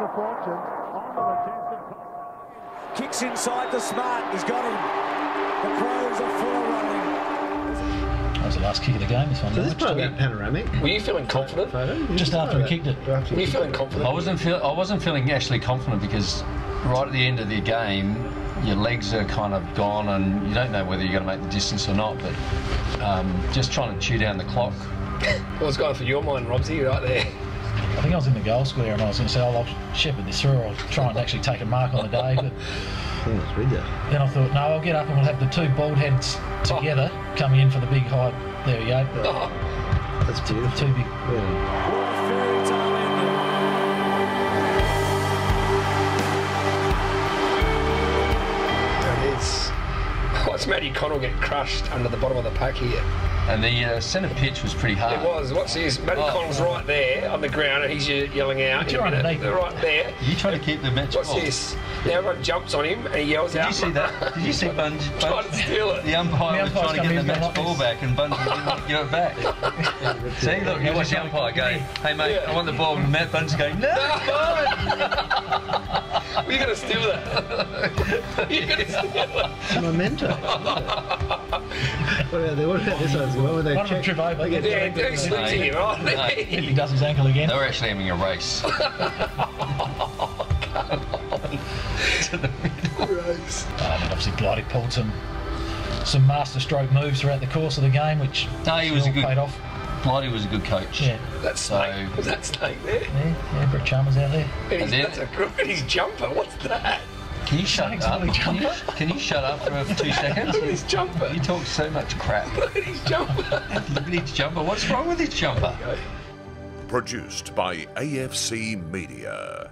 of fortune on the attempted. Kicks inside the smart. He's got him. The Crows are full running. That was the last kick of the game. This one. So this is Which- part of panoramic Were you feeling confident? photo. Just after he kicked it. Were you feeling confident? I wasn't feel I wasn't feeling actually confident because right at the end of the game, your legs are kind of gone and you don't know whether you're going to make the distance or not. But um, just trying to chew down the clock. What's was going for your mind, Robsy, right there? I think I was in the goal square and I was going to say, oh, I'll shepherd this through. I'll try and actually take a mark on the day. But I think it's with you. then I thought, no, I'll get up and we'll have the two bald heads together oh. coming in for the big high. There we go. Oh, That's beautiful. Two big. Yeah. Watch Matty Connell get crushed under the bottom of the pack here. And the uh, centre pitch was pretty hard. It was. What's this? Matty Oh. Connell's right there on the ground and he's yelling out. You're in a minute. They're right there. You trying to keep the match What's ball. this? Now everyone jumps on him and he yells Did out. you see that? Did you see Bunge? Trying to steal it. The umpire The was trying to get the in, match ball back, and Bunge didn't give it back. See, look, you watch the umpire go, "Hey mate, Yeah. I want the ball," and Matt Bunge going, "No, We're going to steal that. You're going to steal it. It's a memento. what about the, what about this one? What were they One of them check- trip over. get Yeah, checked Derek at the- slips in, right? If he does his ankle again. They were actually having a race. Gross. Uh, and obviously, Blighty pulled some some master stroke moves throughout the course of the game, which No, he was a good- paid off. Blighty was a good coach. Yeah, That So- snake. Was that snake there? yeah, yeah. Brett Chalmers out there. And he's, then- that's a, look at his jumper. What's that? Can you shut Thanks, up? Willie Can you, can you shut up for two seconds? Look at his jumper. You talk so much crap. Look at his jumper. Look at his jumper. What's wrong with his jumper? Produced by AFC Media.